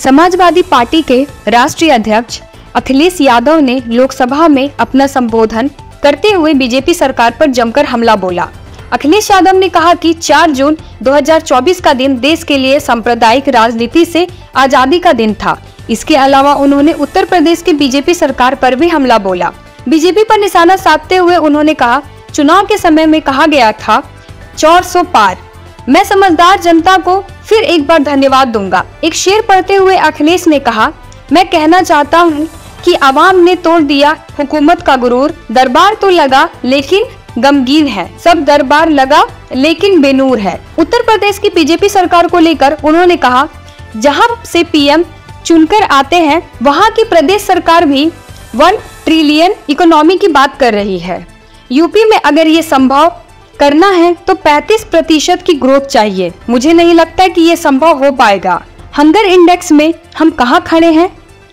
Samajwadi party के राष्ट्रीय अध्यक्ष अखिलेश यादव ने लोकसभा में अपना संबोधन करते हुए बीजेपी सरकार पर जमकर हमला बोला। अखिलेश यादव ने कहा कि 4 जून 2024 का दिन देश के लिए सांप्रदायिक राजनीति से आज़ादी का दिन था। इसके अलावा उन्होंने उत्तर प्रदेश की बीजेपी सरकार पर भी हमला बोला। बीजेपी पर निशाना साधते हुए उन्होंने कहा, चुनाव के समय में कहा गया था, चौर सौ पार। मैं समझदार जनता को फिर एक बार धन्यवाद दूँगा। एक शेर पढ़ते हुए अखिलेश ने कहा, मैं कहना चाहता हूँ कि आवाम ने तोड़ दिया हुकूमत का गुरूर। दरबार तो लगा, लेकिन गमगीन है। सब दरबार लगा, लेकिन बेनूर है। उत्तर प्रदेश की बीजेपी सरकार को लेकर उन्होंने कहा, जहाँ से पीएम चुनकर आते हैं, वहाँ की प्रदेश सरकार भी वन ट्रिलियन इकोनॉमी की बात कर रही है। यूपी में अगर ये संभव करना है तो 35 प्रतिशत की ग्रोथ चाहिए। मुझे नहीं लगता कि ये संभव हो पाएगा। हंगर इंडेक्स में हम कहाँ खड़े हैं?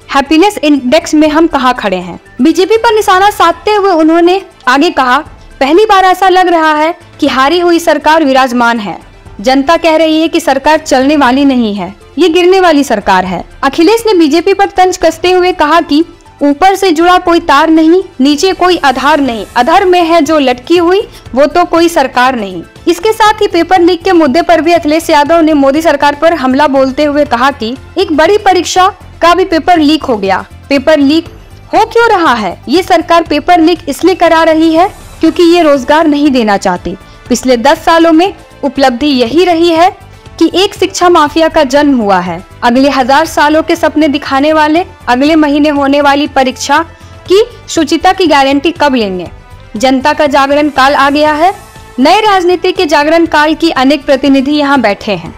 हैप्पीनेस इंडेक्स में हम कहाँ खड़े हैं? बीजेपी पर निशाना साधते हुए उन्होंने आगे कहा, पहली बार ऐसा लग रहा है कि हारी हुई सरकार विराजमान है। जनता कह रही है कि सरकार चलने वाली नहीं है। ये गिरने वाली सरकार है। अखिलेश ने बीजेपी पर तंज कसते हुए कहा कि ऊपर से जुड़ा कोई तार नहीं, नीचे कोई आधार नहीं। अधर में है जो लटकी हुई, वो तो कोई सरकार नहीं। इसके साथ ही पेपर लीक के मुद्दे पर भी अखिलेश यादव ने मोदी सरकार पर हमला बोलते हुए कहा कि एक बड़ी परीक्षा का भी पेपर लीक हो गया। पेपर लीक हो क्यों रहा है? ये सरकार पेपर लीक इसलिए करा रही है क्योंकि ये रोज़गार नहीं देना चाहती। पिछले दस सालों में उपलब्धि यही रही है कि एक शिक्षा माफिया का जन्म हुआ है। अगले हज़ार सालों के सपने दिखाने वाले, अगले महीने होने वाली परीक्षा की शुचिता की गारंटी कब लेंगे? जनता का जागरण काल आ गया है। नए राजनीति के जागरण काल की अनेक प्रतिनिधि यहाँ बैठे हैं।